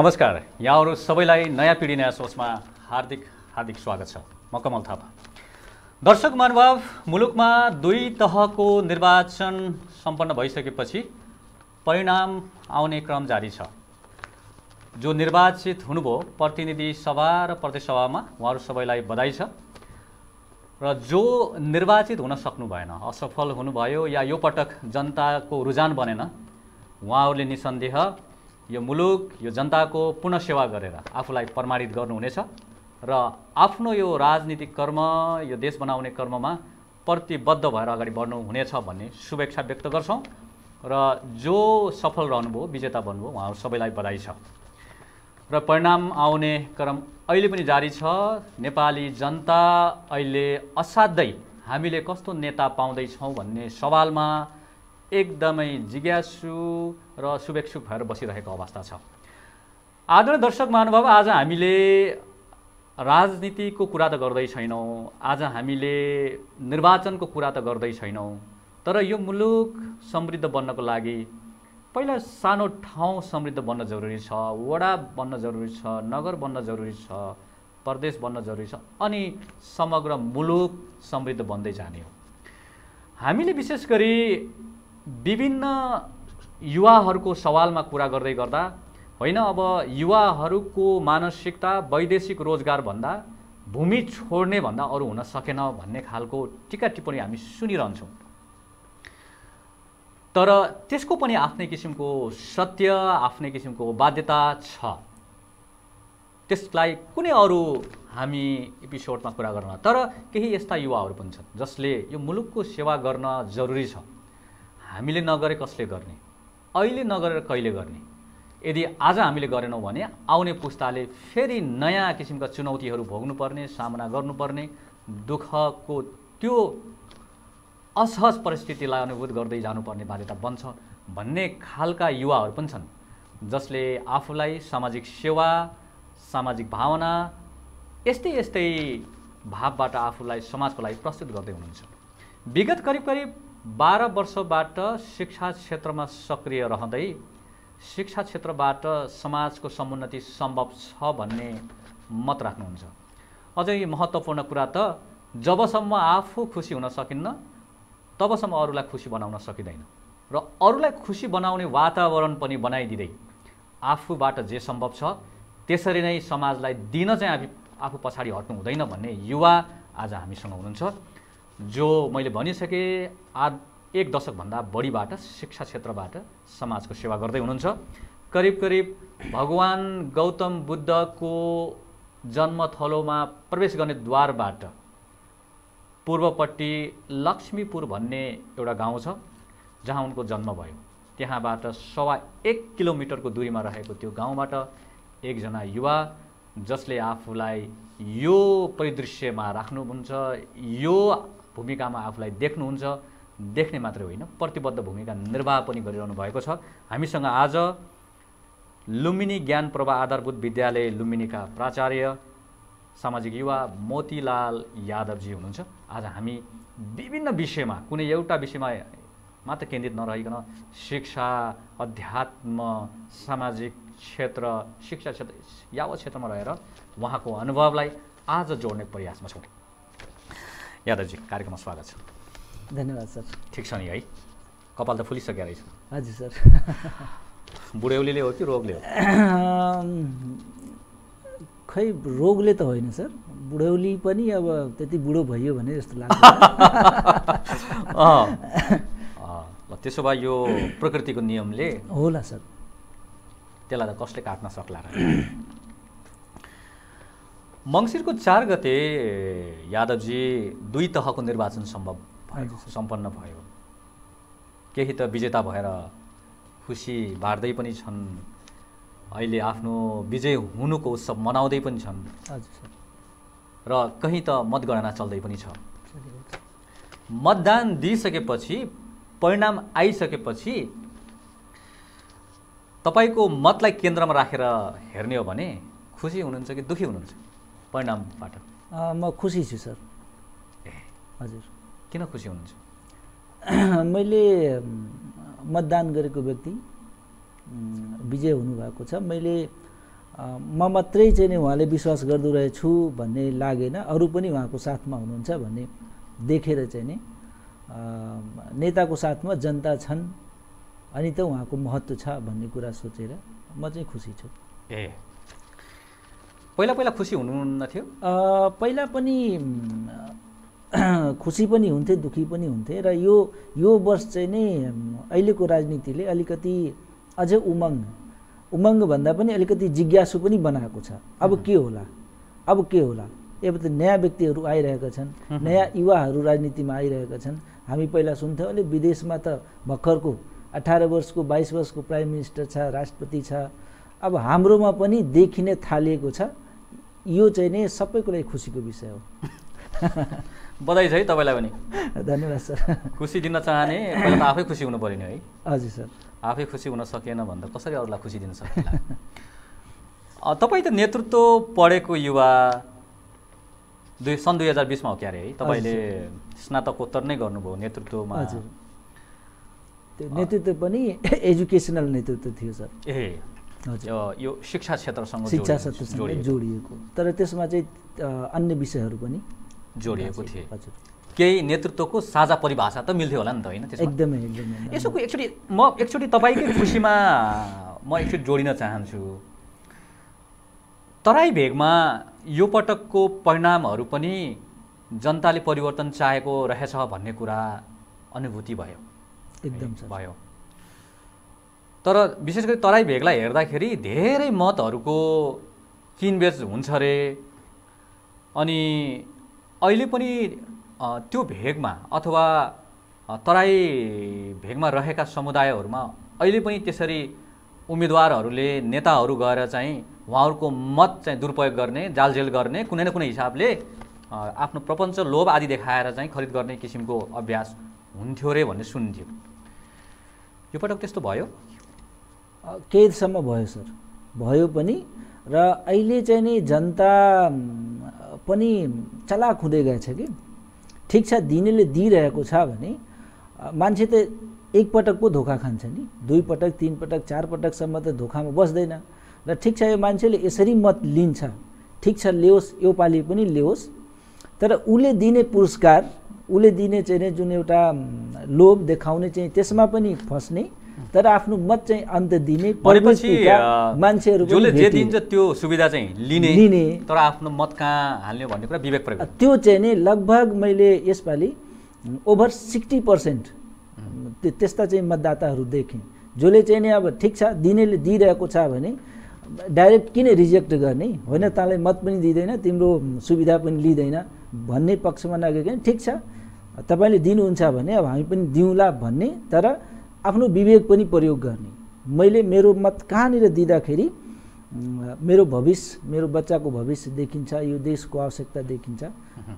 नमस्कार। यहाँहरू सबैलाई नयाँ पिँढी नयाँ सोचमा हार्दिक हार्दिक स्वागत छ। म कमल थापा। दर्शक महानुभाव मुलुकमा दुई तहको निर्वाचन सम्पन्न भइसकेपछि परिणाम आउने क्रम जारी छ। जो निर्वाचित हुनुभयो प्रतिनिधि सभा र प्रदेश सभामा उहाँहरू सबैलाई बधाई छ। र जो निर्वाचित हुन सक्नु भएन असफल हुनुभयो या यो पटक जनताको रुझान बनेन उहाँहरूले निसन्देह यो मुलुक यो जनताको पुनः सेवा गरेर आफूलाई प्रमाणित गर्नुहुनेछ र आफ्नो यो राजनीतिक कर्म यो देश बनाउने कर्ममा प्रतिबद्ध भएर अगाडि बढ्नुहुनेछ भन्ने शुभेच्छा व्यक्त गर्छौँ र जो सफल रहनुभयो विजेता बन्नुभयो उहाँहरू सबैलाई बधाई छ। र परिणाम आउने क्रम अहिले पनि जारी छ। नेपाली जनता अहिले असाध्यै हामीले कस्तो नेता पाउँदैछौँ भन्ने सवालमा एकदमै जिज्ञासु र शुभेच्छुक भएर बसिरहेको अवस्था छ। आदरणीय दर्शक महानुभाव आज हामीले राजनीतिको कुरा त गर्दै छैनौँ आज हामीले निर्वाचनको कुरा त गर्दै छैनौँ तर यो मुलुक समृद्ध बन्नको लागि पहिला सानो ठाउँ समृद्ध बन्न जरुरी छ वडा बन्न जरुरी छ नगर बन्न जरुरी छ प्रदेश बन्न जरुरी छ अनि समग्र मुलुक समृद्ध बन्दै जाने हो। हामीले विशेष गरी विभिन्न युवाहरूको सवालमा कुरा गर्दै गर्दा होइन अब युवाहरूको मानसिकता वैदेशिक रोजगारभन्दा भूमि छोड्ने भन्दा अरू हुन सकेन भन्ने खालको टिका टिप्पणी हामी सुनिरहन्छौँ। तर त्यसको पनि आफ्नै किसिमको सत्य आफ्नै किसिमको बाध्यता छ। त्यसलाई कुनै अरू हामी एपिसोडमा कुरा गर्न तर केही यस्ता युवाहरू पनि छन् जसले यो मुलुकको सेवा गर्न जरुरी छ। हामीले नगरे कसले गर्ने? अहिले नगरेर कहिले गर्ने? यदि आज हामीले गरेनौँ भने आउने पुस्ताले फेरि नयाँ किसिमका चुनौतीहरू भोग्नुपर्ने सामना गर्नुपर्ने दुःखको त्यो असहज परिस्थितिलाई अनुभूत गर्दै जानुपर्ने बाध्यता बन्छ भन्ने खालका युवाहरू पनि छन् जसले आफूलाई सामाजिक सेवा सामाजिक भावना यस्तै यस्तै भावबाट आफूलाई समाजको लागि प्रस्तुत गर्दै हुनुहुन्छ। विगत करिब करिब बाह्र वर्षबाट शिक्षा क्षेत्रमा सक्रिय रहँदै शिक्षा क्षेत्रबाट समाजको समुन्नति सम्भव छ भन्ने मत राख्नुहुन्छ। अझै महत्त्वपूर्ण कुरा त जबसम्म आफू खुसी हुन सकिन्न तबसम्म अरूलाई खुसी बनाउन सकिँदैन। र अरूलाई खुसी बनाउने वातावरण पनि बनाइदिँदै आफूबाट जे सम्भव छ त्यसरी नै समाजलाई दिन चाहिँ आफू आफू पछाडि हट्नु हुँदैन भन्ने युवा आज हामीसँग हुनुहुन्छ। जो मैले भनिसकेँ आ एक दशकभन्दा बढीबाट शिक्षा क्षेत्रबाट समाजको सेवा गर्दै हुनुहुन्छ। करिब करिब भगवान् गौतम बुद्धको जन्मथलोमा प्रवेश गर्ने द्वारबाट पूर्वपट्टि लक्ष्मीपुर भन्ने एउटा गाउँ छ जहाँ उनको जन्म भयो। त्यहाँबाट सवा एक किलोमिटरको दूरीमा रहेको त्यो गाउँबाट एकजना युवा जसले आफूलाई यो परिदृश्यमा राख्नुहुन्छ यो भूमिकामा आफूलाई देख्नुहुन्छ। देख्ने मात्रै होइन प्रतिबद्ध भूमिका निर्वाह पनि गरिरहनु भएको छ। हामीसँग आज लुम्बिनी ज्ञान प्रभा आधारभूत विद्यालय लुम्बिनीका प्राचार्य सामाजिक युवा मोतीलाल यादवजी हुनुहुन्छ। आज हामी विभिन्न विषयमा कुनै एउटा विषयमा मात्र केन्द्रित नरहिकन शिक्षा अध्यात्म सामाजिक क्षेत्र शिक्षा क्षेत्र यावत क्षेत्रमा रहेर उहाँको अनुभवलाई आज जोड्ने प्रयासमा छौँ। यादवजी कार्यक्रममा स्वागत छ। धन्यवाद सर। ठिक छ नि है? कपाल त फुलिसकेको रहेछ। हजुर सर। बुढ्यौलीले हो कि रोगले हो? खै रोगले त होइन सर। बुढौली पनि अब त्यति बुढो भइयो भने जस्तो लाग्छ। त्यसो भए यो प्रकृतिको नियमले होला सर। त्यसलाई त कसले काट्न सक्ला र? मङ्सिरको चार गते यादवजी दुई तहको निर्वाचन सम्भव। सम्पन्न भयो। केही त विजेता भएर खुसी बाँड्दै पनि छन्। अहिले आफ्नो विजय हुनुको उत्सव मनाउँदै पनि छन्। र कहीँ त मतगणना चल्दै पनि छ। मतदान दिइसकेपछि परिणाम आइसकेपछि तपाईँको मतलाई केन्द्रमा राखेर हेर्ने हो भने खुसी हुनुहुन्छ कि दुःखी हुनुहुन्छ? परिणामबाट म खुसी छु सर। ए हजुर। किन खुसी हुनुहुन्छ? मैले मतदान गरेको व्यक्ति विजय हुनुभएको छ। मैले म मात्रै चाहिँ नि उहाँले विश्वास गर्दो रहेछु भन्ने लागेन। अरू पनि उहाँको साथमा हुनुहुन्छ भन्ने देखेर चाहिँ नि नेताको साथमा जनता छन् अनि त उहाँको महत्त्व छ भन्ने कुरा सोचेर म चाहिँ खुसी छु। ए पहिला पहिला खुसी हुनुहुन्न थियो? पहिला पनि खुसी पनि हुन्थे दुःखी पनि हुन्थे र यो यो वर्ष चाहिँ नि अहिलेको राजनीतिले अलिकति अझै उमङ्ग उमङ्ग भन्दा पनि अलिकति जिज्ञासु पनि बनाएको छ। अब के होला? अब के होला? अब त नयाँ व्यक्तिहरू आइरहेका छन् नयाँ युवाहरू राजनीतिमा आइरहेका छन्। हामी पहिला सुन्थ्यौँ अहिले विदेशमा त भर्खरको अठार वर्षको बाइस वर्षको प्राइम मिनिस्टर छ राष्ट्रपति छ अब हाम्रोमा पनि देखिने थालिएको छ। यो चाहिँ नै सबैको लागि खुसीको विषय हो। बधाई छ है तपाईँलाई पनि। धन्यवाद सर। खुसी दिन चाहने पहिला त आफै खुसी हुनु पऱ्यो नि है। हजुर सर। आफै खुसी हुन सकेन भन्दा कसरी अरूलाई खुसी दिन सकिला? अ, तपाईँ त नेतृत्व पढेको युवा दुई सन् दुई हजार बिसमा हो क्यारे है। तपाईँले स्नातकोत्तर नै गर्नुभयो नेतृत्वमा। हजुर। त्यो नेतृत्व पनि एजुकेसनल नेतृत्व थियो सर। ए यो- यो शिक्षा क्षेत्रसँग शिक्षा सत्रसँग जोडिएको। तर त्यसमा चाहिँ अन्य विषयहरू पनि जोडिएको थिए। हजुर। केही नेतृत्वको साझा परिभाषा त मिल्थ्यो होला नि त होइन एकदमै एकदमै यसो एकचोटि म एकचोटि तपाईँकै खुसीमा म एकचोटि जोडिन चाहन्छु। तराई भेगमा यो पटकको परिणामहरू पनि जनताले परिवर्तन चाहेको रहेछ भन्ने कुरा अनुभूति भयो। एकदम भयो। तर विशेष गरी तराई भेगलाई हेर्दाखेरि धेरै मतहरूको किनबेच हुन्छ अरे अनि अहिले पनि त्यो भेगमा अथवा तराई भेगमा रहेका समुदायहरूमा अहिले पनि त्यसरी उम्मेदवारहरूले नेताहरू गएर चाहिँ उहाँहरूको मत चाहिँ दुरुपयोग गर्ने जालझेल गर्ने कुनै न कुनै हिसाबले आफ्नो प्रपञ्च लोभ आदि देखाएर चाहिँ खरिद गर्ने किसिमको अभ्यास हुन्थ्यो रे भन्ने सुन्थ्यो। यो पटक त्यस्तो भयो। अ, केहीसम्म भयो सर। भयो पनि र अहिले चाहिँ नि जनता पनि चलाक हुँदै गएछ कि? ठिक छ दिनेले दिइरहेको छ भने मान्छे त एकपटक पो धोका खान्छ नि। दुई पटक तिन पटक चार पटकसम्म त धोकामा बस्दैन। र ठिक छ यो मान्छेले यसरी मत लिन्छ। ठिक छ ल्याओस् यो पालि पनि ल्याओस् तर उसले दिने पुरस्कार उसले दिने चाहिँ जुन एउटा लोभ देखाउने चाहिँ त्यसमा पनि फस्ने तर आफ्नो मत चाहिँ अन्त दिने मान्छेहरू त्यो सुविधा चाहिँ लिने लिने। तर आफ्नो मत कहाँ हाल्ने भन्ने कुरा विवेक। त्यो चाहिँ नि लगभग मैले यसपालि ओभर सिक्सटी पर्सेन्ट त्यस्ता चाहिँ मतदाताहरू देखेँ जसले चाहिँ नि अब ठिक छ दिनेले दिइरहेको छ भने डाइरेक्ट किन रिजेक्ट गर्ने होइन तँलाई मत पनि दिँदैन तिम्रो सुविधा पनि लिँदैन भन्ने पक्षमा नगइकन ठिक छ तपाईँले दिनुहुन्छ भने अब हामी पनि दिउँला भन्ने तर आफ्नो विवेक पनि प्रयोग गर्ने। मैले मेरो मत कहाँनिर दिँदाखेरि मेरो भविष्य मेरो बच्चाको भविष्य देखिन्छ यो देशको आवश्यकता देखिन्छ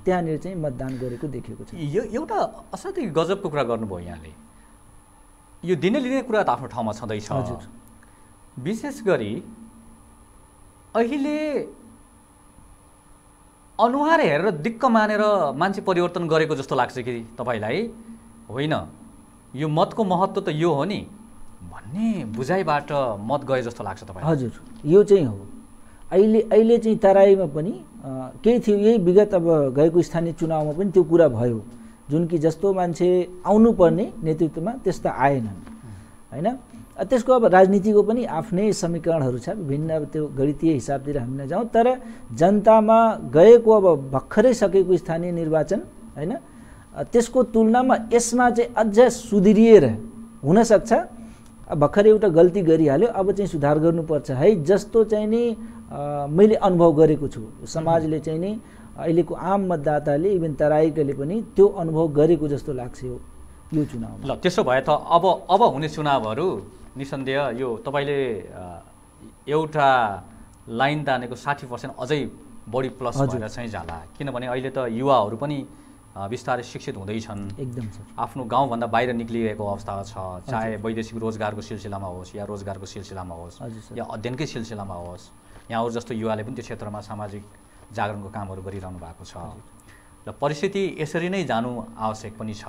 त्यहाँनिर चाहिँ मतदान गरेको देखेको छ। यो एउटा असाध्यै गजबको कुरा गर्नुभयो यहाँले। यो दिने लिने कुरा त आफ्नो ठाउँमा छँदैछ। हजुर। विशेष गरी अहिले अनुहार हेरेर दिक्क मानेर मान्छे परिवर्तन गरेको जस्तो लाग्छ कि तपाईँलाई? होइन। यो मतको महत्त्व त यो हो नि। भन्ने बुझाइबाट मत गए जस्तो लाग्छ तपाईँ हजुर यो चाहिँ हो। अहिले अहिले चाहिँ तराईमा पनि केही थियो यही विगत अब गएको स्थानीय चुनावमा पनि त्यो कुरा भयो। जुन कि जस्तो मान्छे आउनुपर्ने नेतृत्वमा त्यस्ता आएनन्। होइन? त्यसको अब राजनीतिको पनि आफ्नै समीकरणहरू छ विभिन्न अब त्यो गणितीय हिसाबतिर हामी नजाउँ। तर जनतामा गएको अब भर्खरै सकेको स्थानीय निर्वाचन होइन? त्यसको तुलनामा यसमा चाहिँ अझ सुध्रिएर हुनसक्छ। भर्खर एउटा गल्ती गरिहाल्यो अब चाहिँ सुधार गर्नुपर्छ। है जस्तो चाहिँ नि मैले अनुभव गरेको छु। समाजले चाहिँ नि अहिलेको आम मतदाताले इभन तराईकाले पनि त्यो अनुभव गरेको जस्तो लाग्छ यो यो चुनावमा। ल त्यसो भए त अब अब हुने चुनावहरू निसन्देह यो तपाईँले एउटा लाइन तानेको साठी पर्सेन्ट अझै बढी प्लस। भएर चाहिँ जाला। किनभने अहिले त युवाहरू पनि बिस्तारै शिक्षित हुँदैछन् एकदम आफ्नो गाउँभन्दा बाहिर निक्लिएको अवस्था छ। चाहे वैदेशिक रोजगारको सिलसिलामा होस् या रोजगारको सिलसिलामा होस् या अध्ययनकै सिलसिलामा होस् यहाँहरू जस्तो युवाले पनि त्यो क्षेत्रमा सामाजिक जागरणको कामहरू गरिरहनु भएको छ। र परिस्थिति यसरी नै जानु आवश्यक पनि छ।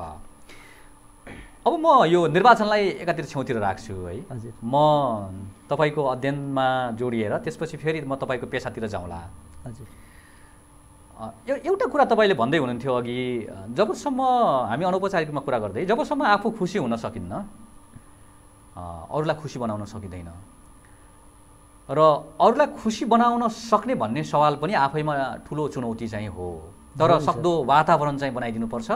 अब म यो निर्वाचनलाई एकातिर छेउतिर राख्छु है। म तपाईँको अध्ययनमा जोडिएर त्यसपछि फेरि म तपाईँको पेसातिर जाउँला। हजुर। एउटा कुरा तपाईँले भन्दै हुनुहुन्थ्यो अघि जबसम्म हामी अनौपचारिकमा कुरा गर्दै जबसम्म आफू खुसी हुन सकिन्न अरूलाई खुसी बनाउन सकिँदैन। र अरूलाई खुसी बनाउन सक्ने भन्ने सवाल पनि आफैमा ठुलो चुनौती चाहिँ हो। तर। सक्दो वातावरण चाहिँ बनाइदिनुपर्छ।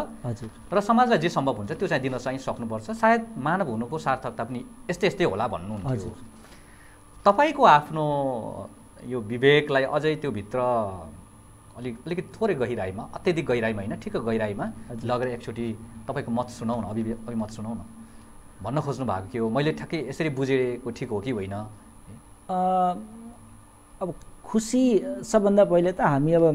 र समाजलाई जे सम्भव हुन्छ त्यो चाहिँ दिन चाहिँ सक्नुपर्छ। सायद मानव हुनुको सार्थकता पनि यस्तै यस्तै होला भन्नुहुन्थ्यो। हजुर। तपाईँको आफ्नो यो विवेकलाई अझै त्यो भित्र अलिक अलिकति थोरै गहिराइमा अत्यधिक गहिराइमा होइन ठिक्क गहिराइमा। लगेर एकचोटि तपाईँको मत सुनाउ न अभिवे अभिमत सुनाउ न भन्न खोज्नु भएको के हो? मैले ठ्याक्कै यसरी बुझेको ठिक हो कि होइन? अब खुसी सबभन्दा पहिले त हामी अब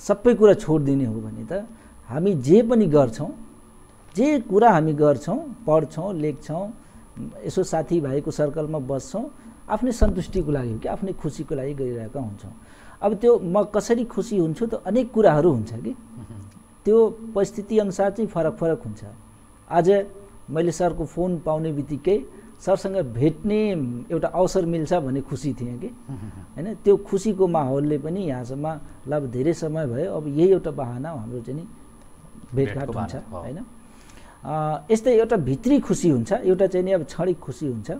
सबै कुरा छोडिदिने हो भने त हामी जे पनि गर्छौँ जे कुरा हामी गर्छौँ पढ्छौँ लेख्छौँ यसो साथीभाइको सर्कलमा बस्छौँ आफ्नै सन्तुष्टिको लागि हो कि आफ्नै खुसीको लागि गरिरहेका हुन्छौँ। अब त्यो म कसरी खुसी हुन्छु त अनेक कुराहरू हुन्छ कि? त्यो परिस्थिति अनुसार चाहिँ फरक फरक हुन्छ। आज मैले सरको फोन पाउने बित्तिकै सरसँग भेट्ने एउटा अवसर मिल्छ भन्ने खुसी थिएँ कि? होइन त्यो खुसीको माहौलले पनि यहाँसम्म ल अब धेरै समय भयो। अब यही एउटा बाहना हाम्रो चाहिँ नि भेटघाट हुन्छ। होइन? यस्तै एउटा भित्री खुसी हुन्छ एउटा चाहिँ नि अब क्षणिक खुसी हुन्छ।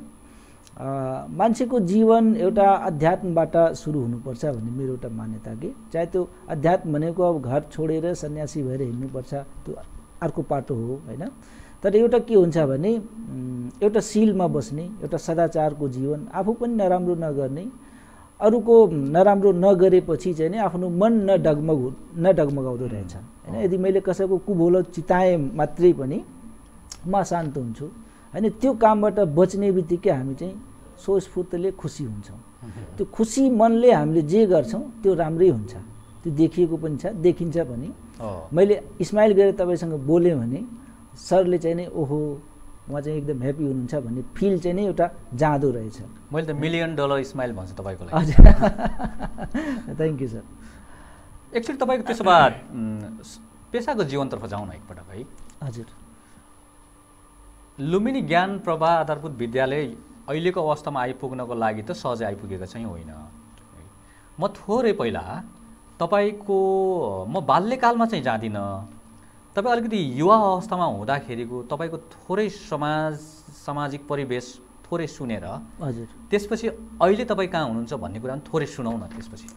मान्छेको जीवन एउटा अध्यात्मबाट सुरु हुनुपर्छ भन्ने मेरो एउटा मान्यता कि? चाहे त्यो अध्यात्म भनेको अब घर छोडेर सन्यासी भएर हिँड्नुपर्छ त्यो अर्को पाटो हो होइन? तर एउटा के हुन्छ भने एउटा सिलमा बस्ने एउटा सदाचारको जीवन आफू पनि नराम्रो नगर्ने अरूको नराम्रो नगरेपछि चाहिँ नि आफ्नो मन नडगमग नडगमगाउँदो रहेछ होइन? यदि मैले कसैको कुभोलो चिताएँ मात्रै पनि म शान्त हुन्छु। होइन? त्यो कामबाट बच्ने बित्तिकै हामी चाहिँ स्वस्फूर्तले खुसी हुन्छौँ। त्यो खुसी मनले हामीले जे गर्छौँ त्यो राम्रै हुन्छ। त्यो देखिएको पनि छ देखिन्छ पनि। मैले स्माइल गरेर तपाईँसँग बोलेँ भने सरले चाहिँ नि ओहो उहाँ चाहिँ एकदम ह्याप्पी हुनुहुन्छ भन्ने फिल चाहिँ नि एउटा जाँदो रहेछ। मैले त मिलियन डलर स्माइल भन्छु तपाईँको लागि। हजुर। थ्याङ्क यू सर एक्चुली तपाईँको त्यसो भए पेसाको जीवनतर्फ जाउँ न एकपटक है। हजुर। लुम्बिनी ज्ञान प्रवाह आधारभूत विद्यालय अहिलेको अवस्थामा आइपुग्नको लागि त सहजै आइपुगेको चाहिँ होइन। म थोरै पहिला तपाईँको म बाल्यकालमा चाहिँ जाँदिनँ। तपाईँ अलिकति युवा अवस्थामा हुँदाखेरिको तपाईँको थोरै समाज सामाजिक परिवेश थोरै सुनेर हजुर। त्यसपछि अहिले तपाईँ कहाँ हुनुहुन्छ भन्ने कुरा पनि थोरै सुनाउ न त्यसपछि।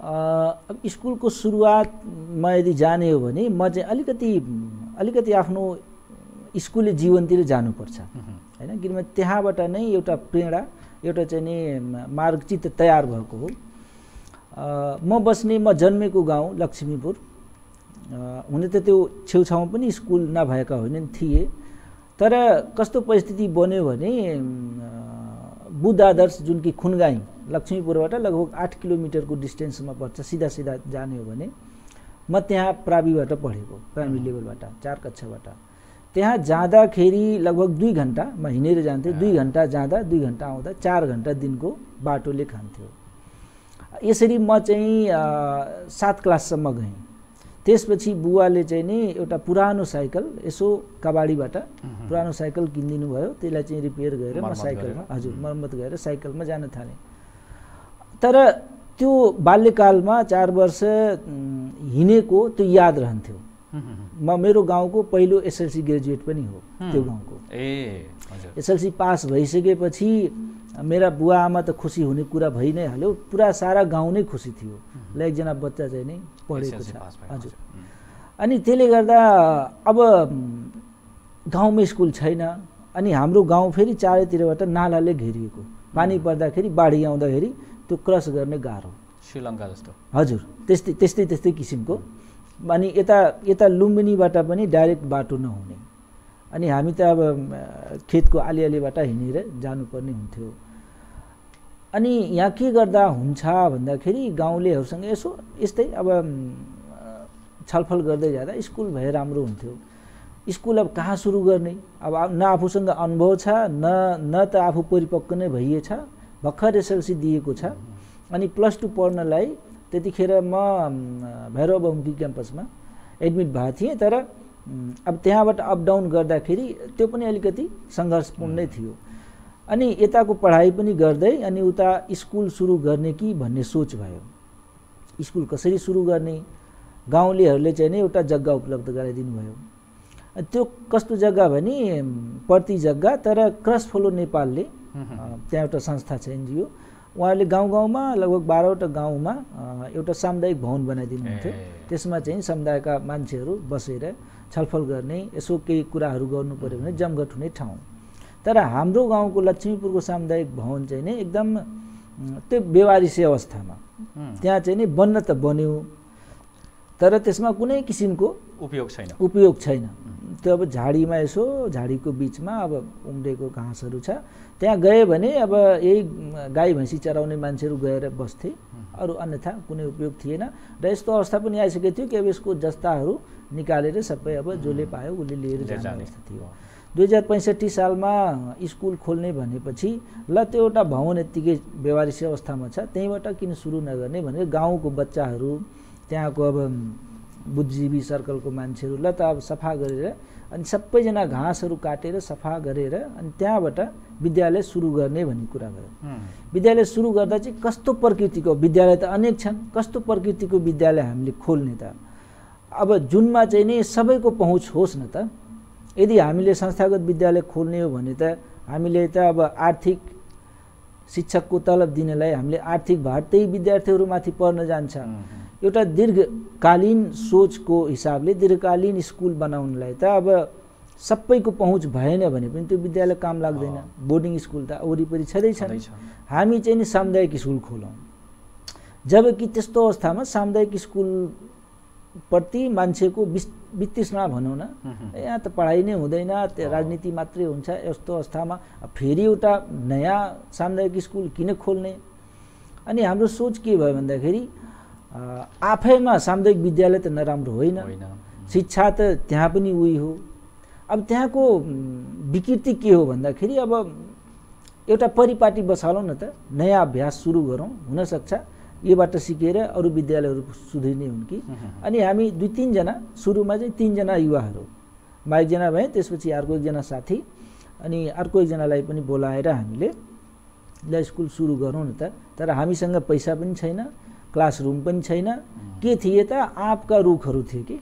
अब स्कुलको सुरुवातमा यदि जाने हो भने म चाहिँ अलिकति अलिकति आफ्नो स्कुले जीवनतिर जानुपर्छ। होइन? किनभने त्यहाँबाट नै एउटा प्रेरणा एउटा चाहिँ नि मार्गचित तयार भएको हो। म बस्ने म जन्मेको गाउँ लक्ष्मीपुर। हुन त त्यो छेउछाउमा पनि स्कुल नभएका होइनन् थिए। तर कस्तो परिस्थिति बन्यो भने बुद्ध आदर्श जुन कि खुनगाई लक्ष्मीपुरबाट लगभग आठ किलोमिटरको डिस्टेन्समा पर्छ सिधा सिधा जाने हो भने म त्यहाँ प्राविबाट पढेको प्राइमेरी लेभलबाट चार कक्षाबाट। त्यहाँ जाँदाखेरि लगभग दुई घन्टा म हिँडेर जान्थेँ दुई घन्टा जाँदा दुई घन्टा आउँदा चार घन्टा दिनको बाटोले खान्थ्यो यसरी म चाहिँ सात क्लाससम्म गएँ। त्यसपछि बुवाले चाहिँ नि एउटा पुरानो साइकल यसो कबाडीबाट पुरानो साइकल किनिदिनु भयो। त्यसलाई चाहिँ रिपेयर गरेर म साइकलमा। हजुर मर्मत गरेर साइकलमा जान थालेँ। तर त्यो बाल्यकालमा चार वर्ष हिँडेको त्यो याद रहन्थ्यो। म मेरो गाउँको पहिलो एसएलसी ग्रेजुएट पनि हो त्यो गाउँको। ए एसएलसी पास भइसकेपछि मेरा बुवा आमा त खुसी हुने कुरा भइ नै हाल्यो। पुरा सारा गाउँ नै खुसी थियो। ल एकजना बच्चा चाहिँ नै पढेको छ। हजुर। अनि त्यसले गर्दा अब गाउँमा स्कुल छैन। अनि हाम्रो गाउँ फेरि चारैतिरबाट नालाले घेरिएको। पानी पर्दाखेरि बाढी आउँदाखेरि त्यो क्रस गर्ने गाह्रो। श्रीलङ्का जस्तो। हजुर। त्यस्तै त्यस्तै त्यस्तै किसिमको। अनि यता यता लुम्बिनीबाट पनि डाइरेक्ट बाटो नहुने। अनि हामी त अब खेतको आलिआलीबाट हिँडेर जानुपर्ने हुन्थ्यो। अनि यहाँ के गर्दा हुन्छ भन्दाखेरि गाउँलेहरूसँग यसो यस्तै अब छलफल गर्दै जाँदा स्कुल भए राम्रो हुन्थ्यो। स्कुल अब कहाँ सुरु गर्ने? अब न आफूसँग अनुभव छ न न त आफू परिपक्व नै भइएछ भर्खर एसएलसी दिएको छ। अनि प्लस टू पढ्नलाई त्यतिखेर म भैरव बहुमुखी क्याम्पसमा एडमिट भएको थिएँ तर अब त्यहाँबाट अप डाउन गर्दाखेरि त्यो पनि अलिकति सङ्घर्षपूर्णै थियो। अनि यताको पढाइ पनि गर्दै अनि उता स्कुल सुरु गर्ने कि भन्ने सोच भयो। स्कुल कसरी सुरु गर्ने? गाउँलेहरूले चाहिँ नि एउटा जग्गा उपलब्ध गराइदिनु भयो। त्यो कस्तो जग्गा भने प्रति जग्गा तर क्रस फलो नेपालले त्यहाँ एउटा संस्था छ एनजिओ उहाँहरूले गाउँ गाउँमा लगभग बाह्रवटा गाउँमा एउटा सामुदायिक भवन बनाइदिनुहुन्थ्यो। त्यसमा चाहिँ समुदायका मान्छेहरू बसेर छलफल गर्ने यसो केही कुराहरू गर्नु पऱ्यो भने जमघट हुने ठाउँ। तर हाम्रो गाउँको लक्ष्मीपुरको सामुदायिक भवन चाहिँ नै एकदम त्यो बेवारिसे अवस्थामा। त्यहाँ चाहिँ नि बन्न त बन्यो तर त्यसमा कुनै किसिमको उपयोग छैन। उपयोग छैन। त्यो अब झाडीमा यसो झाडीको बिचमा अब उम्रेको घाँसहरू छ। त्यहाँ गयो भने अब यही गाई भैँसी चराउने मान्छेहरू गएर बस्थे। अरू अन्यथा कुनै उपयोग थिएन र यस्तो अवस्था पनि आइसकेको थियो कि अब यसको जस्ताहरू निकालेर सबै अब जसले पायो उसले लिएर जाने अवस्था थियो। दुई हजार पैँसठी सालमा स्कुल खोल्ने भनेपछि ल त्यो एउटा भवन यत्तिकै व्यवहारिक अवस्थामा छ त्यहीँबाट किन सुरु नगर्ने भनेर गाउँको बच्चाहरू त्यहाँको अब बुद्धिजीवी सर्कलको मान्छेहरू ल त अब सफा गरेर अनि सबैजना घाँसहरू काटेर सफा गरेर अनि त्यहाँबाट विद्यालय सुरु गर्ने भन्ने कुरा गऱ्यो विद्यालय सुरु गर्दा चाहिँ कस्तो प्रकृतिको विद्यालय त अनेक छन् कस्तो प्रकृतिको विद्यालय हामीले खोल्ने त? अब जुनमा चाहिँ नि सबैको पहुँच होस् न त। यदि हामीले संस्थागत विद्यालय खोल्ने हो भने त हामीले त अब आर्थिक शिक्षकको तलब दिनेलाई हामीले आर्थिक भार त्यही विद्यार्थीहरूमाथि पर्न जान्छ। एउटा दीर्घकालीन सोचको हिसाबले दीर्घकालीन स्कुल बनाउनलाई त अब सबैको पहुँच भएन भने पनि त्यो विद्यालय काम लाग्दैन। बोर्डिङ स्कुल त वरिपरि छँदैछन् हामी चाहिँ नि सामुदायिक स्कुल खोलौँ। जबकि त्यस्तो अवस्थामा सामुदायिक स्कुल प्रति मान्छेको विस वितृष्णा भनौँ न। यहाँ त पढाइ नै हुँदैन त्यो राजनीति मात्रै हुन्छ। यस्तो अवस्थामा फेरि एउटा नयाँ सामुदायिक स्कुल किन खोल्ने? अनि हाम्रो सोच के भयो भन्दाखेरि आफैमा सामुदायिक विद्यालय त नराम्रो होइन। शिक्षा त त्यहाँ पनि उही हो। अब त्यहाँको विकृति के हो भन्दाखेरि अब एउटा परिपाटी बसालौँ न त नयाँ अभ्यास सुरु गरौँ हुनसक्छ। योबाट सिकेर अरू विद्यालयहरू सुध्रिने हुन् कि। अनि हामी दुई तिनजना सुरुमा चाहिँ तिनजना युवाहरू। म एकजना भएँ त्यसपछि अर्को एकजना साथी अनि अर्को एकजनालाई पनि बोलाएर हामीले ल स्कुल सुरु गरौँ न त। तर हामीसँग पैसा पनि छैन। क्लासरुम पनि छैन। के थिए त आँपका रुखहरू थिए कि?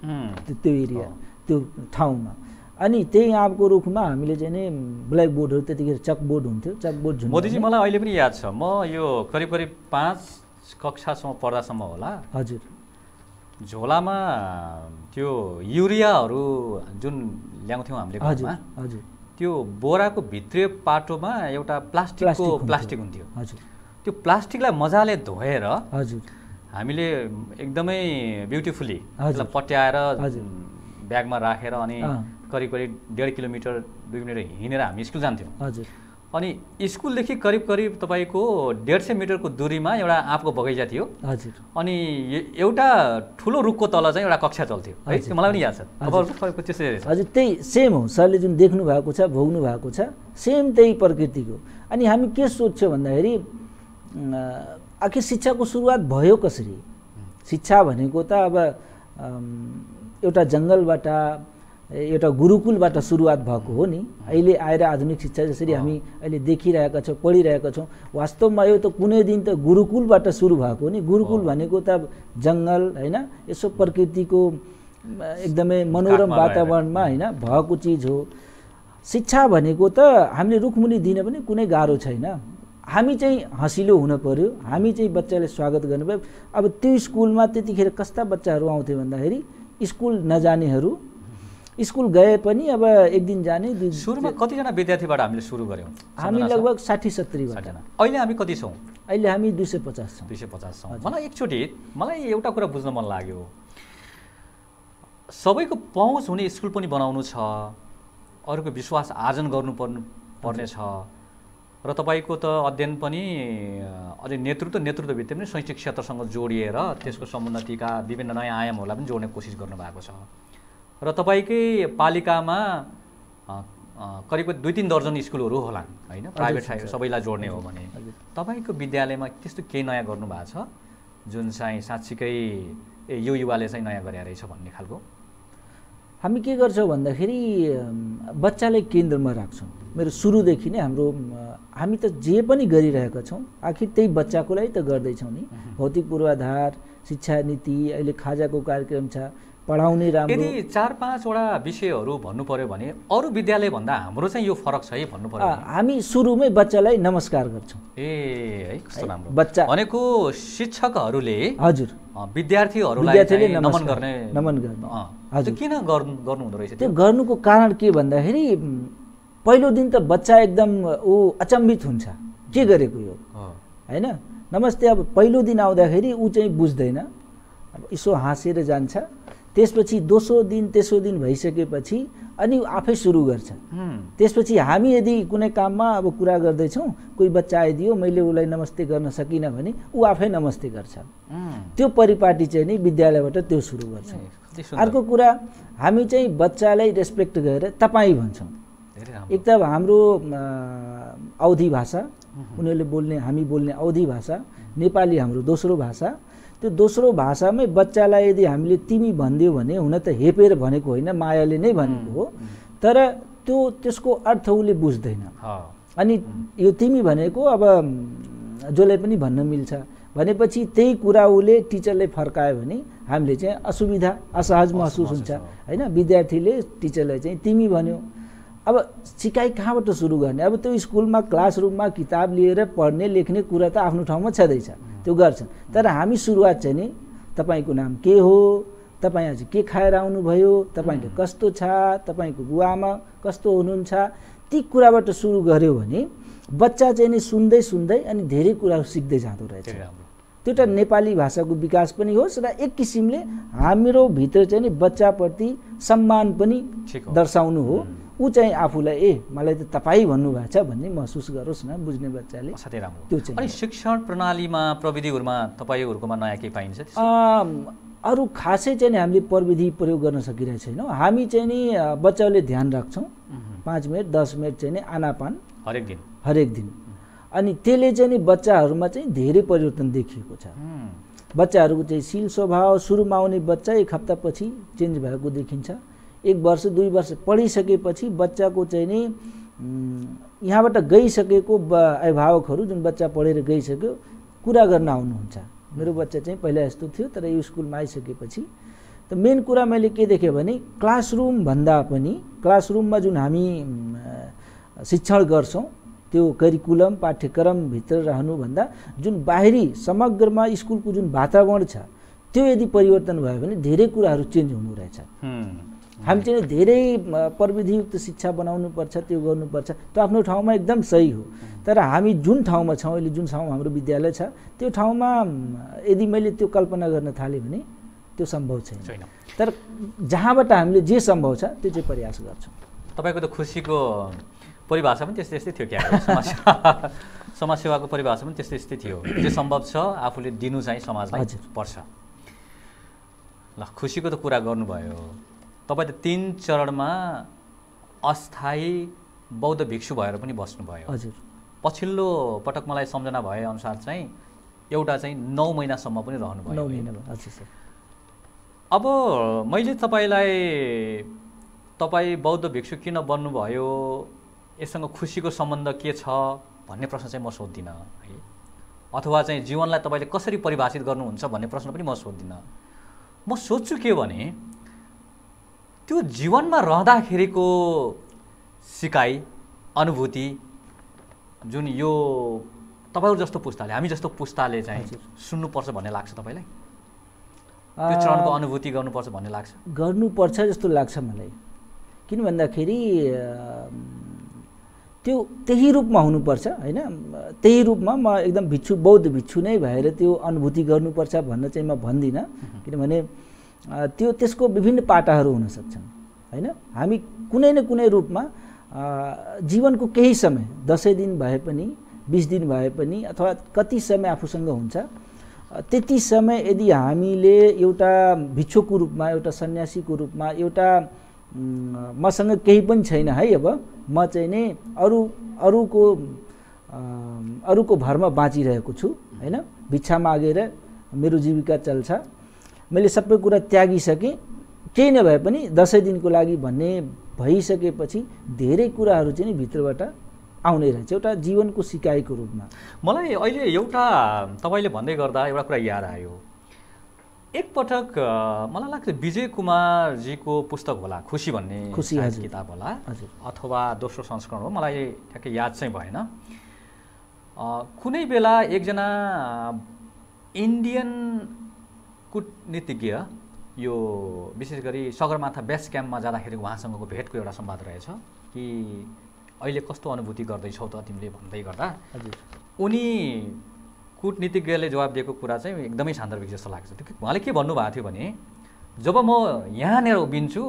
त्यो एरिया त्यो ठाउँमा। अनि त्यही आँपको रुखमा हामीले चाहिँ नि ब्ल्याक बोर्डहरू त्यतिखेर चकबोर्ड हुन्थ्यो। चकबोर्ड मोदीजी मलाई अहिले पनि याद छ। म यो करिब करिब पाँच कक्षासम्म पढ्दासम्म होला। हजुर। झोलामा त्यो युरियाहरू जुन ल्याउँथ्यौँ हामीले हजुर हजुर। त्यो बोराको भित्रीय पाटोमा एउटा प्लास्टिकको प्लास्टिक हुन्थ्यो। हजुर। त्यो प्लास्टिकलाई मजाले धोएर हजुर। हामीले एकदमै ब्युटिफुल्ली त्यसलाई पट्याएर ब्यागमा राखेर अनि करिब करिब डेढ किलोमिटर दुई किलोमिटर हिँडेर हामी स्कुल जान्थ्यौँ। हजुर। अनि स्कुलदेखि करिब करिब तपाईँको डेढ सय मिटरको दुरीमा एउटा आँपको बगैँचा थियो। हजुर। अनि एउटा ठुलो रुखको तल चाहिँ एउटा कक्षा चल्थ्यो। है त्यो मलाई पनि याद छ। हजुर। त्यही सेम हो। सरले जुन देख्नु भएको छ भोग्नु भएको छ सेम त्यही प्रकृतिको। अनि हामी के सोध्छौँ भन्दाखेरि आखिर शिक्षाको सुरुवात भयो कसरी? शिक्षा भनेको त अब एउटा जङ्गलबाट एउटा गुरुकुलबाट सुरुवात भएको हो नि। अहिले आएर आधुनिक शिक्षा जसरी हामी अहिले देखिरहेका छौँ पढिरहेका छौँ वास्तवमा यो त कुनै दिन त गुरुकुलबाट सुरु भएको हो नि। गुरुकुल भनेको त जङ्गल होइन? यसो प्रकृतिको एकदमै मनोरम वातावरणमा होइन? भएको चिज हो। शिक्षा भनेको त हामीले रुखमुनि दिन पनि कुनै गाह्रो छैन। हामी चाहिँ हँसिलो हुन पऱ्यो हामी चाहिँ बच्चाले स्वागत गर्नुभयो अब त्यो स्कुलमा त्यतिखेर कस्ता बच्चाहरू आउँथ्यो भन्दाखेरि स्कुल नजानेहरू। स्कुल गए पनि अब एक दिन जाने सुरुमा कतिजना विद्यार्थीबाट हामीले सुरु गऱ्यौँ? हामी लगभग साठी सत्तरीबाट अहिले हामी कति छौँ? अहिले हामी दुई सय पचास छौँ। दुई सय पचास छौँ। मलाई एकचोटि मलाई एउटा कुरा बुझ्न मन लाग्यो। सबैको पहुँच हुने स्कुल पनि बनाउनु छ। अरूको विश्वास आर्जन गर्नु पर्नु पर्ने छ। र तपाईँको त अध्ययन पनि अझै नेतृत्व नेतृत्वभित्र पनि शैक्षिक क्षेत्रसँग जोडिएर त्यसको समुन्नतिका विभिन्न नयाँ आयामहरूलाई पनि जोड्ने कोसिस गर्नुभएको छ। र तपाईँकै पालिकामा करिब दुई तिन दर्जन स्कुलहरू होलान् होइन? प्राइभेट सबैलाई जोड्ने हो भने। तपाईँको विद्यालयमा त्यस्तो केही नयाँ गर्नुभएको छ? जुन चाहिँ साँच्चीकै ए यो युवाले चाहिँ नयाँ गरे रहेछ भन्ने खालको? हामी के गर्छौँ भन्दाखेरि बच्चालाई केन्द्रमा राख्छौँ। मेरो सुरुदेखि नै हाम्रो हामी त जे पनि गरिरहेका छौँ आखिर त्यही बच्चाको लागि त गर्दैछौँ नि। भौतिक पूर्वाधार शिक्षा नीति अहिले खाजाको कार्यक्रम छ पढाउने राम्रो यदि चार पाँचवटा विषयहरू भन्नु पर्यो भने अरू विद्यालय भन्दा हाम्रो चाहिँ यो फरक छ है भन्नु पर्यो हामी सुरुमै बच्चालाई नमस्कार गर्छौँ। ए है कस्तो राम्रो। बच्चा भनेको शिक्षकहरूले हजुर। विद्यार्थीहरूलाई नमन गर्ने नमन गर्ने। हजुर। किन गर्नु गर्नुहुँदो रहेछ त्यो? गर्नुको कारण के भन्दाखेरि पहिलो दिन त बच्चा एकदम ऊ अचम्बित हुन्छ। के गरेको यो? होइन? नमस्ते अब पहिलो दिन आउँदाखेरि ऊ चाहिँ बुझ्दैन। अब यसो हाँसेर जान्छ। त्यसपछि दोस्रो दिन तेस्रो दिन भइसकेपछि अनि आफै सुरु गर्छ त्यसपछि हामी यदि कुनै काममा अब कुरा गर्दैछौँ कोही बच्चा आइदियो मैले उसलाई नमस्ते गर्न सकिनँ भने ऊ आफै नमस्ते गर्छ त्यो परिपाटी चाहिँ नि विद्यालयबाट त्यो सुरु गर्छ अर्को कुरा हामी चाहिँ बच्चालाई रेस्पेक्ट गरेर तपाईँ भन्छौँ। एक त हाम्रो अवधि भाषा उनीहरूले बोल्ने हामी बोल्ने अवधि भाषा नेपाली हाम्रो दोस्रो भाषा त्यो दोस्रो भाषामै बच्चालाई यदि हामीले तिमी भनिदियो भने हुन त हेपेर भनेको होइन मायाले नै भनेको हो। तर त्यो त्यसको अर्थ उसले बुझ्दैन। अनि यो तिमी भनेको अब जसलाई पनि भन्न मिल्छ। भनेपछि त्यही कुरा उसले टिचरले फर्कायो भने हामीले चाहिँ असुविधा असहज महसुस हुन्छ। होइन? विद्यार्थीले टिचरलाई चाहिँ तिमी भन्यो। अब सिकाइ कहाँबाट सुरु गर्ने? अब त्यो स्कुलमा क्लासरुममा किताब लिएर पढ्ने लेख्ने कुरा त आफ्नो ठाउँमा छँदैछ। त्यो गर्छन्। तर हामी सुरुवात चाहिँ नि तपाईँको नाम के हो? तपाईँ आज के खाएर आउनुभयो? तपाईँले कस्तो छ? तपाईँको बुवामा कस्तो हुनुहुन्छ? ती कुराबाट सुरु गऱ्यो भने बच्चा चाहिँ नि सुन्दै सुन्दै अनि धेरै कुराहरू सिक्दै जाँदो रहेछ। त्यो एउटा नेपाली भाषाको विकास पनि होस् र एक किसिमले हाम्रो भित्र चाहिँ नि बच्चाप्रति सम्मान पनि दर्शाउनु हो। ऊ चाहिँ आफूलाई ए मलाई त तपाईँ भन्नुभएको छ भन्ने महसुस गरोस् न बुझ्ने बच्चाले। साथै राम्रो। त्यो चाहिँ अनि शिक्षण प्रणालीमा प्रविधिहरूमा तपाईँहरूकोमा नयाँ केही पाइन्छ अरू खासै चाहिँ नि हामीले प्रविधि प्रयोग गर्न सकिरहेको छैनौँ। हामी चाहिँ नि बच्चाहरूले ध्यान राख्छौँ। पाँच मिनट दस मिनट चाहिँ नि आनापान। हरेक दिन? हरेक दिन। अनि त्यसले चाहिँ नि बच्चाहरूमा चाहिँ धेरै परिवर्तन देखिएको छ। बच्चाहरूको चाहिँ शिल स्वभाव सुरुमा आउने बच्चा एक हप्तापछि चेन्ज भएको देखिन्छ। एक वर्ष दुई वर्ष पढिसकेपछि बच्चाको चाहिँ नि यहाँबाट गइसकेको अभिभावकहरू जुन बच्चा पढेर गइसक्यो कुरा गर्न आउनुहुन्छ। मेरो बच्चा चाहिँ पहिला यस्तो थियो तर यो स्कुलमा आइसकेपछि। त मेन कुरा मैले के देखेँ भने क्लासरुम भन्दा पनि क्लासरुममा जुन हामी शिक्षण गर्छौँ त्यो करिकुलम पाठ्यक्रमभित्र रहनुभन्दा जुन बाहिरी समग्रमा स्कुलको जुन वातावरण छ त्यो यदि परिवर्तन भयो भने धेरै कुराहरू चेन्ज हुनु रहेछ। हामी चाहिँ धेरै प्रविधियुक्त शिक्षा बनाउनुपर्छ त्यो गर्नुपर्छ त्यो आफ्नो ठाउँमा एकदम सही हो। तर हामी जुन ठाउँमा छौँ अहिले जुन ठाउँमा हाम्रो विद्यालय छ त्यो ठाउँमा यदि मैले त्यो कल्पना गर्न थालेँ भने त्यो सम्भव छैन। तर जहाँबाट हामीले जे सम्भव छ त्यो चाहिँ प्रयास गर्छौँ। तपाईँको त खुसीको परिभाषा पनि त्यस्तै त्यस्तै थियो क्या। समाजसेवाको परिभाषा पनि त्यस्तै त्यस्तै थियो। जे सम्भव छ आफूले दिनु चाहिँ समाजलाई पर्छ। ल खुसीको त कुरा गर्नुभयो। तपाईँ त तिन चरणमा अस्थायी बौद्ध भिक्षु भएर पनि बस्नुभयो। हजुर। पछिल्लो पटक मलाई सम्झना भएअनुसार चाहिँ एउटा चाहिँ नौ महिनासम्म पनि रहनुभयो। नौ महिना हजुर सर। अब मैले तपाईँलाई तपाईँ बौद्ध भिक्षु किन बन्नुभयो यससँग खुसीको सम्बन्ध के छ भन्ने प्रश्न चाहिँ म सोध्दिनँ है। अथवा चाहिँ जीवनलाई तपाईँले कसरी परिभाषित गर्नुहुन्छ भन्ने प्रश्न पनि म सोध्दिनँ। म सोध्छु के भने त्यो जीवनमा रहँदाखेरिको सिकाइ अनुभूति जुन यो तपाईँहरू जस्तो पुस्ताले हामी जस्तो पुस्ताले चाहिँ सुन्नुपर्छ भन्ने लाग्छ तपाईँलाई? त्यो चरणको अनुभूति गर्नुपर्छ भन्ने लाग्छ? गर्नुपर्छ जस्तो लाग्छ मलाई। किन भन्दाखेरि त्यो त्यही रूपमा हुनुपर्छ होइन? त्यही रूपमा म एकदम भिक्षु बौद्ध भिक्षु नै भएर त्यो अनुभूति गर्नुपर्छ भन्न चाहिँ म भन्दिनँ। किनभने त्यो त्यसको विभिन्न पाटाहरू हुन सक्छन् होइन? हामी कुनै न कुनै रूपमा जीवनको केही समय दसैँ दिन भए पनि बिस दिन भए पनि अथवा कति समय आफूसँग हुन्छ त्यति समय यदि हामीले एउटा भिक्षुको रूपमा एउटा सन्यासीको रूपमा एउटा मसँग केही पनि छैन है अब म चाहिँ नै अरू अरूको अरूको भरमा बाँचिरहेको छु होइन? भिक्षा मागेर मेरो जीविका चल्छ। मैले सबै कुरा त्यागिसकेँ। केही नभए पनि दसैँ दिनको लागि भन्ने भइसकेपछि धेरै कुराहरू चाहिँ नि भित्रबाट आउने रहेछ। एउटा जीवनको सिकाइको रूपमा। मलाई अहिले एउटा तपाईँले भन्दै गर्दा एउटा कुरा याद आयो। एकपटक मलाई लाग्छ विजय कुमारजीको पुस्तक होला खुसी भन्ने खुसी किताब होला। अथवा दोस्रो संस्करण हो मलाई ठ्याक्कै याद चाहिँ भएन। कुनै बेला एकजना इन्डियन कुटनीतिज्ञ यो विशेष गरी सगरमाथा बेस क्याम्पमा जाँदाखेरि उहाँसँगको भेटको एउटा संवाद रहेछ कि अहिले कस्तो अनुभूति गर्दैछौ त तिमीले भन्दै गर्दा। उनी कुटनीतिज्ञले जवाब दिएको कुरा चाहिँ एकदमै सान्दर्भिक जस्तो लाग्छ उहाँले के भन्नुभएको थियो भने जब म यहाँनिर उभिन्छु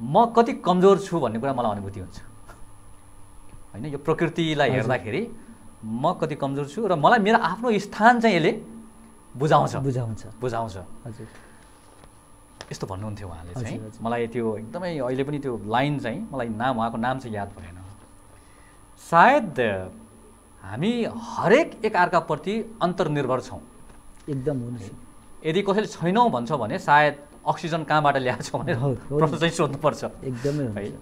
म कति कमजोर छु भन्ने कुरा मलाई अनुभूति हुन्छ। होइन यो प्रकृतिलाई हेर्दाखेरि म कति कमजोर छु र मलाई मेरो आफ्नो स्थान चाहिँ यसले बुझाउँछ। बुझाउँछ। बुझाउँछ। हजुर। यस्तो भन्नुहुन्थ्यो उहाँले चाहिँ। मलाई त्यो एकदमै अहिले पनि त्यो लाइन चाहिँ मलाई नाम उहाँको नाम चाहिँ याद भएन। सायद हामी हरेक एक अर्काप्रति अन्तर्निर्भर छौँ। एकदम यदि कसैले छैनौँ भन्छ भने सायद अक्सिजन कहाँबाट ल्याएको छ भने प्रश्न चाहिँ सोध्नुपर्छ। एकदमै है।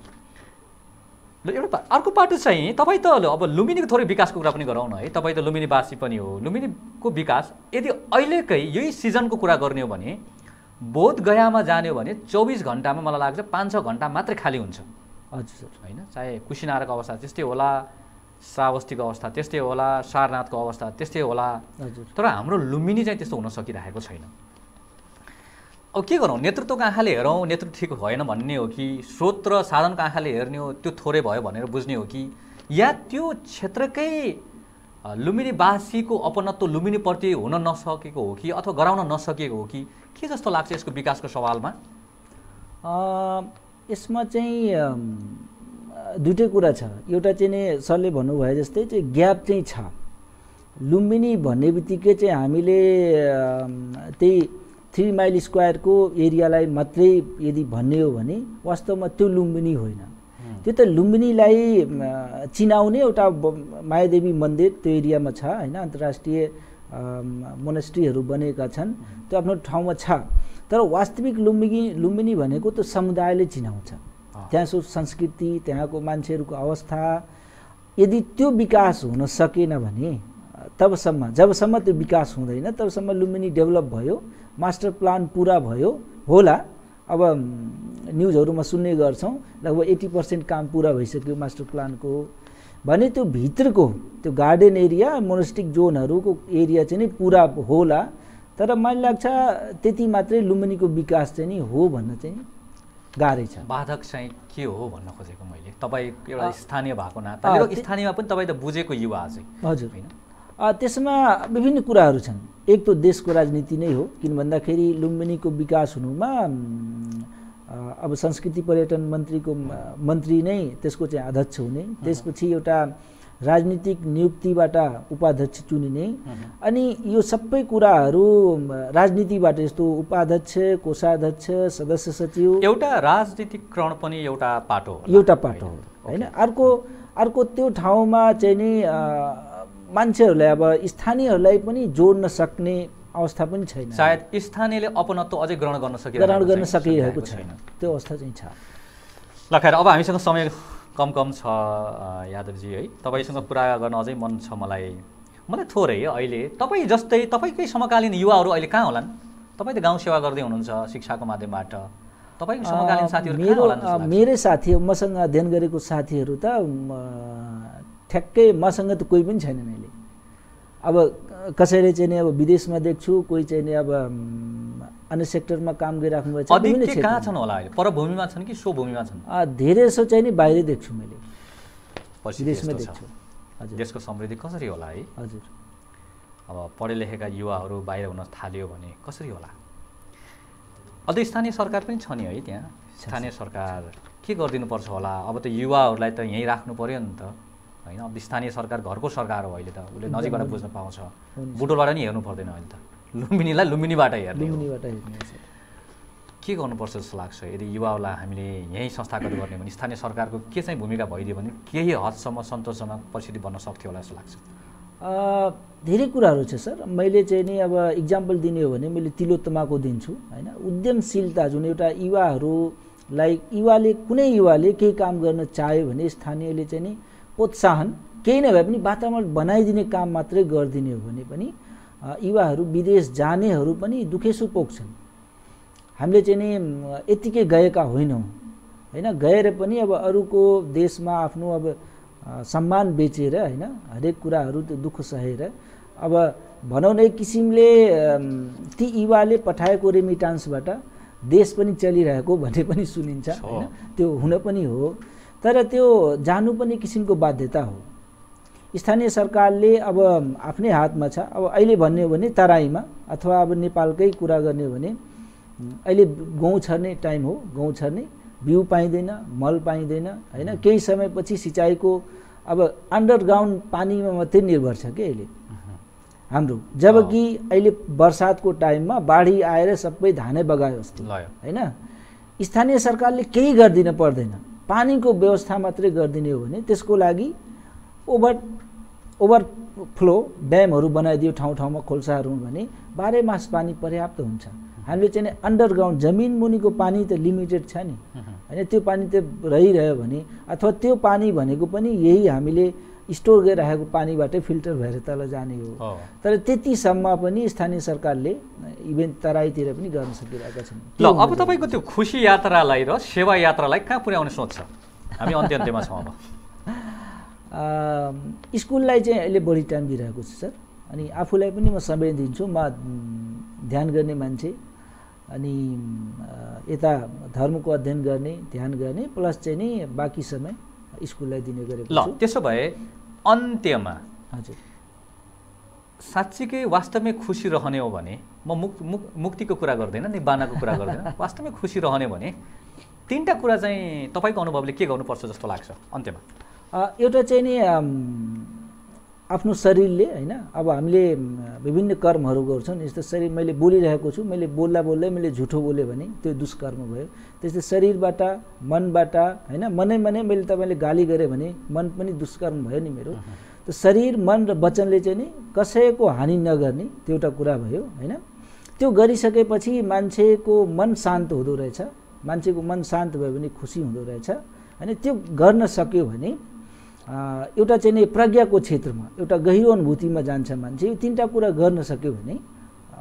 ल एउटा अर्को पाटो चाहिँ तपाईँ त अब लुम्बिनीको थोरै विकासको कुरा पनि गरौँ न है। तपाईँ त लुम्बिनीवासी पनि हो। लुम्बिनीको विकास यदि अहिलेकै यही सिजनको कुरा गर्ने हो भने बोध गयामा जाने हो भने चौबिस घन्टामा मलाई लाग्छ पाँच छ घन्टा मात्रै खाली हुन्छ। हजुर होइन? चाहे कुसिनारको अवस्था त्यस्तै होला श्रावस्तीको अवस्था त्यस्तै होला सारनाथको अवस्था त्यस्तै होला। तर हाम्रो लुम्बिनी चाहिँ त्यस्तो हुन सकिरहेको छैन। अब के गरौँ? नेतृत्वको आँखाले हेरौँ नेतृत्व ठिक भएन भन्ने हो कि? स्रोत र साधनको आँखाले हेर्ने हो त्यो थोरै भयो भनेर बुझ्ने हो कि? या त्यो क्षेत्रकै लुम्बिनीवासीको अपनत्व लुम्बिनीप्रति हुन नसकेको हो कि? अथवा गराउन नसकेको हो कि? के जस्तो लाग्छ यसको विकासको सवालमा? यसमा चाहिँ दुइटै कुरा छ। एउटा चाहिँ नि सरले भन्नुभयो जस्तै चाहिँ ग्याप चाहिँ छ। लुम्बिनी भन्ने बित्तिकै चाहिँ हामीले त्यही थ्री माइल स्क्वायरको एरियालाई मात्रै यदि भन्ने हो भने वास्तवमा त्यो लुम्बिनी होइन। त्यो त लुम्बिनीलाई चिनाउने एउटा मायादेवी मन्दिर त्यो एरियामा छ होइन अन्तर्राष्ट्रिय मोनेस्ट्रीहरू बनेका छन् त्यो आफ्नो ठाउँमा छ। तर वास्तविक लुम्बिनी लुम्बिनी भनेको त समुदायले चिनाउँछ। त्यहाँ संस्कृति त्यहाँको मान्छेहरूको अवस्था यदि त्यो विकास हुन सकेन भने तबसम्म जबसम्म त्यो विकास हुँदैन तबसम्म लुम्बिनी डेभलप भयो मास्टर प्लान पुरा भयो होला। अब न्युजहरूमा सुन्ने गर्छौँ लगभग एट्टी पर्सेन्ट काम पुरा भइसक्यो मास्टर प्लानको। भने त्यो भित्रको त्यो गार्डन एरिया मोनेस्टिक जोनहरूको एरिया चाहिँ नि पुरा होला। तर मलाई लाग्छ त्यति मात्रै लुम्बिनीको विकास चाहिँ नि हो भन्न चाहिँ गाह्रै छ। बाधक चाहिँ के हो भन्न खोजेको मैले? तपाईँ एउटा स्थानीय भएको नाता। स्थानीयमा पनि तपाईँ त बुझेको युवा चाहिँ। हजुर। होइन? त्यसमा विभिन्न कुराहरू छन्। एक त देशको राजनीति नै हो किन भन्दाखेरि लुम्बिनीको विकास हुनुमा अब संस्कृति पर्यटन मन्त्रीको मन्त्री नै त्यसको चाहिँ अध्यक्ष हुने। त्यसपछि एउटा राजनीतिक नियुक्तिबाट उपाध्यक्ष चुनिने। अनि यो सबै कुराहरू राजनीतिबाट यस्तो उपाध्यक्ष कोषाध्यक्ष सदस्य सचिव एउटा राजनीतिकरण पनि एउटा पाटो एउटा पाटो हो होइन? अर्को अर्को त्यो ठाउँमा चाहिँ नि मान्छेहरूलाई अब स्थानीयहरूलाई पनि जोड्न सक्ने अवस्था पनि छैन। सायद स्थानीयले अपनत्व अझै ग्रहण गर्न सके ग्रहण गर्न सकिरहेको छैन। त्यो अवस्था चाहिँ छ। ल खैर अब हामीसँग समय कम कम छ यादवजी है। तपाईँसँग कुरा गर्न अझै मन छ मलाई। मलाई थोरै अहिले। तपाईँ जस्तै तपाईँकै समकालीन युवाहरू अहिले कहाँ होलान्? तपाईँ त गाउँ सेवा गर्दै हुनुहुन्छ शिक्षाको माध्यमबाट। तपाईँको समकालीन साथीहरू मेरो मेरै साथी मसँग अध्ययन गरेको साथीहरू त ठ्याक्कै मसँग त कोही पनि छैनन् अहिले अब कसैले चाहिँ नि अब विदेशमा देख्छु कोही चाहिँ नि अब अन्य सेक्टरमा काम गरिराख्नु भएको छ कहाँ छन् होला अहिले? परभूमिमा छन् कि स्वभूमिमा छन्? धेरै जसो चाहिँ नि बाहिरै देख्छु मैले। विदेशमै देख्छु। हजुर। देशको समृद्धि कसरी होला है? हजुर। अब पढे लेखेका युवाहरू बाहिर हुन थाल्यो भने कसरी होला? अझ स्थानीय सरकार पनि छ नि है त्यहाँ। स्थानीय सरकार के गरिदिनुपर्छ होला? अब त युवाहरूलाई त यहीँ राख्नु पऱ्यो नि त। होइन? अब स्थानीय सरकार घरको सरकार हो अहिले त। उसले नजिकबाट बुझ्न पाउँछ। बुटोलबाट नि हेर्नु पर्दैन अहिले त। लुम्बिनीलाई लुम्बिनीबाट हेर्ने के गर्नुपर्छ जस्तो लाग्छ? यदि युवाहरूलाई हामीले यहीँ संस्थागत गर्ने भने स्थानीय सरकारको के चाहिँ भूमिका भइदियो भने केही हदसम्म सन्तोषजनक परिस्थिति बन्न सक्थ्यो होला जस्तो लाग्छ? धेरै कुराहरू छ सर। मैले चाहिँ नि अब इक्जाम्पल दिने हो भने मैले तिलोत्तमाको दिन्छु होइन? उद्यमशीलता जुन एउटा युवाहरूलाई युवाले कुनै युवाले केही काम गर्न चाह्यो भने स्थानीयले चाहिँ नि प्रोत्साहन केही नभए पनि वातावरण बनाइदिने काम मात्रै गरिदिने हो भने पनि युवाहरू विदेश जानेहरू पनि दुखेसु पोख्छन् हामीले चाहिँ नि यत्तिकै गएका होइनौँ। होइन गएर पनि अब अरूको देशमा आफ्नो अब सम्मान बेचेर होइन हरेक कुराहरू त्यो दुःख सहेर अब भनौँ न एक किसिमले ती युवाले पठाएको रेमिटान्सबाट देश पनि चलिरहेको भन्ने पनि सुनिन्छ होइन त्यो हुन पनि हो। तर त्यो जानु पनि किसिमको बाध्यता हो। स्थानीय सरकारले अब आफ्नै हातमा छ। अब अहिले भन्ने हो भने तराईमा अथवा अब नेपालकै कुरा गर्ने हो भने अहिले गहुँ छर्ने टाइम हो गहुँ छर्ने। बिउ पाइँदैन मल पाइँदैन होइन? केही समयपछि सिँचाइको अब अन्डरग्राउन्ड पानीमा मात्रै निर्भर छ कि अहिले? हाम्रो। जबकि अहिले बर्सातको टाइममा बाढी आएर सबै धानै बगायो जस्तो होइन? स्थानीय सरकारले केही गरिदिन पर्दैन। पानीको व्यवस्था मात्रै गरिदिने हो भने त्यसको लागि ओभर ओभरफ्लो ड्यामहरू बनाइदियो ठाउँ ठाउँमा खोल्साहरू भने बाह्रै मास पानी पर्याप्त हुन्छ। हामीले चाहिँ अन्डरग्राउन्ड जमिन मुनिको पानी त लिमिटेड छ नि। होइन त्यो पानी त रहिरह्यो भने अथवा त्यो पानी भनेको पनि यही हामीले स्टोर गरिराखेको पानीबाटै फिल्टर भएर तल जाने हो। तर त्यतिसम्म पनि स्थानीय सरकारले इभेन तराईतिर पनि गर्न सकिरहेका छन्। ल अब तपाईँको त्यो खुसी यात्रालाई र सेवा यात्रालाई कहाँ पुर्याउने सोच छ? हामी अन्त्य अन्त्यमा छौँ अब। स्कुललाई चाहिँ अहिले बढी टाइम दिइरहेको छु सर। अनि आफूलाई पनि म समय दिन्छु। म ध्यान गर्ने मान्छे। अनि यता धर्मको अध्ययन गर्ने ध्यान गर्ने प्लस चाहिँ नि बाँकी समय स्कुललाई दिने गरेको ल त्यसो भए अन्त्यमा हजुर। साँच्चीकै वास्तवमै खुसी रहने हो भने म मुक मुक मुक्तिको कुरा गर्दैन निबानाको कुरा गर्दैन। वास्तवमै खुसी रहने भने तिनवटा कुरा चाहिँ तपाईँको अनुभवले के गर्नुपर्छ जस्तो लाग्छ? अन्त्यमा। एउटा चाहिँ नि आफ्नो शरीरले होइन? अब हामीले विभिन्न कर्महरू गर्छौँ यस्तो शरीर मैले बोलिरहेको छु मैले बोल्दा बोल्दै मैले झुठो बोलेँ भने त्यो दुष्कर्म भयो। त्यस्तै शरीरबाट मनबाट होइन? मनै मनै मैले तपाईँले गाली गरेँ भने मन पनि दुष्कर्म भयो नि मेरो। त शरीर मन र वचनले चाहिँ नि कसैको हानि नगर्ने त्यो एउटा कुरा भयो होइन? त्यो गरिसकेपछि मान्छेको मन शान्त हुँदो रहेछ। मान्छेको मन शान्त भयो भने खुसी हुँदो रहेछ। होइन? त्यो गर्न सक्यो भने एउटा चाहिँ नि प्रज्ञाको क्षेत्रमा एउटा गहिरो अनुभूतिमा जान्छ मान्छे। यो तिनवटा कुरा गर्न सक्यो भने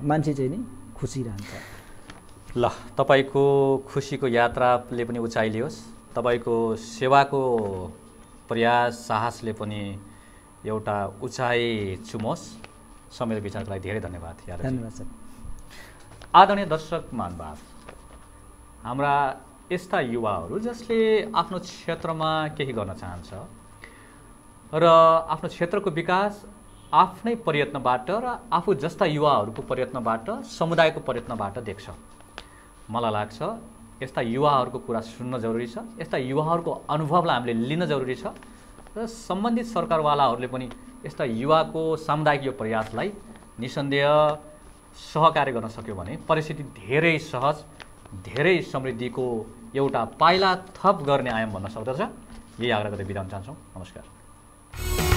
मान्छे चाहिँ नि खुसी रहन्छ। ल तपाईँको खुसीको यात्राले पनि उचाइ लियोस् तपाईँको सेवाको प्रयास साहसले पनि एउटा उचाइ चुमोस्। समय विचारको लागि धेरै धन्यवाद धन्यवाद सर। आदरणीय दर्शक महानुभाव हाम्रा यस्ता युवाहरू जसले आफ्नो क्षेत्रमा केही गर्न चाहन्छ र आफ्नो क्षेत्रको विकास आफ्नै प्रयत्नबाट र आफू जस्ता युवाहरूको प्रयत्नबाट समुदायको प्रयत्नबाट देख्छ। मलाई लाग्छ यस्ता युवाहरूको कुरा सुन्न जरुरी छ यस्ता युवाहरूको अनुभवलाई हामीले लिन जरुरी छ र सम्बन्धित सरकारवालाहरूले पनि यस्ता युवाको सामुदायिक यो प्रयासलाई निसन्देह सहकार्य गर्न सक्यो भने परिस्थिति धेरै सहज धेरै समृद्धिको एउटा पाइला थप गर्ने आयाम भन्न सक्दछ। यही आग्रह गर्दै बिदा चाहन्छौँ। नमस्कार। Bye.